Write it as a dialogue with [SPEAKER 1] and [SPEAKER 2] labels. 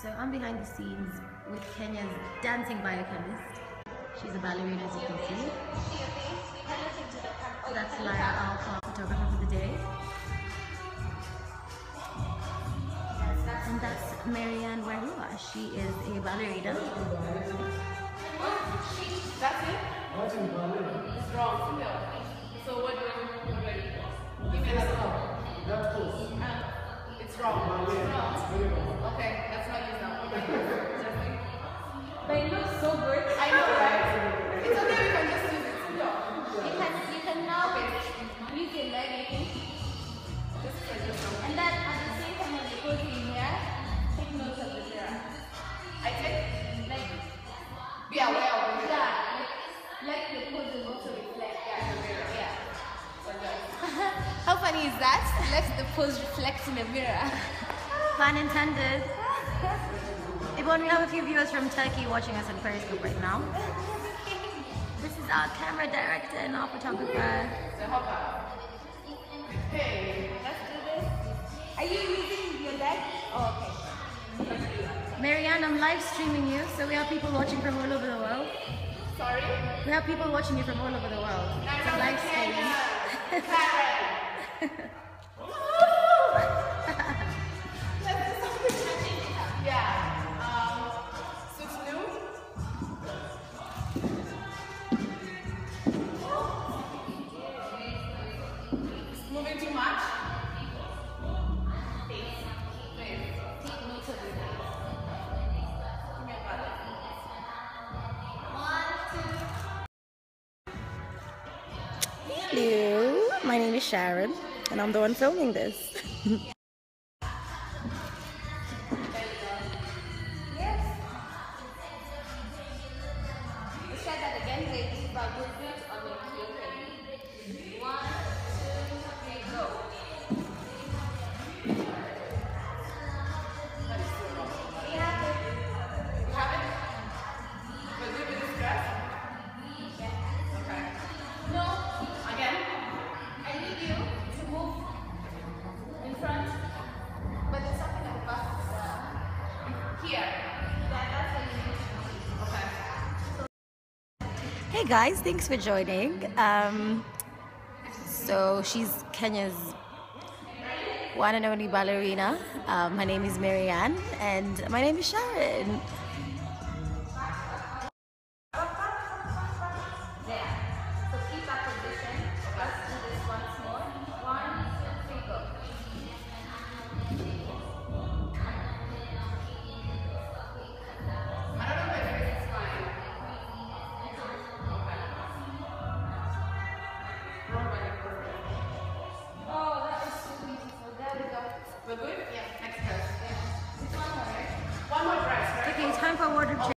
[SPEAKER 1] So I'm behind the scenes with Kenya's dancing biochemist. She's a ballerina as you can see. That's Lara Alpha, photographer for the day. And that's Marianne Wairua. She is a ballerina.
[SPEAKER 2] That's it? It's wrong. So what do I, what do I do? Give me another one. Uh, It's wrong. It's wrong. Okay, that's not used now. Okay.
[SPEAKER 1] But it looks so good.
[SPEAKER 2] I know, right? It's okay, we can just use it. No.
[SPEAKER 1] You can, you can now use your leg, I think.
[SPEAKER 2] Just try this one.
[SPEAKER 1] And then at the same time as you put in here, take note of the mirror.
[SPEAKER 2] I take.
[SPEAKER 1] Like,
[SPEAKER 2] Be aware of it.
[SPEAKER 1] yeah, like, like the poses also reflect that. Yeah.
[SPEAKER 2] So just.
[SPEAKER 1] How funny is that? Let the pose reflect in the mirror. Pun intended. Yvonne, we have a few viewers from Turkey watching us on Periscope right now. This is our camera director and our photographer.
[SPEAKER 2] So how about? Hey.
[SPEAKER 1] Let's do this. Are you using your leg? Oh, okay. Marianne, I'm live streaming you, so we have people watching from all over the world.
[SPEAKER 2] Sorry?
[SPEAKER 1] We have people watching you from all over the world. It's a live stream.
[SPEAKER 2] moving too much. Face. Face.
[SPEAKER 1] Take note of it.
[SPEAKER 2] Give me a button.
[SPEAKER 3] Hello, my name is Sharon, and I'm the one filming this.
[SPEAKER 1] Try that again. Wait, this is about movement
[SPEAKER 3] Hey guys, thanks for joining. Um, so she's Kenya's one and only ballerina. Um, her name is Marianne, and my name is Sharon.
[SPEAKER 2] We're good? Yeah. Next
[SPEAKER 1] one more, right?
[SPEAKER 2] One more press, right?
[SPEAKER 1] Okay, time for wardrobe change.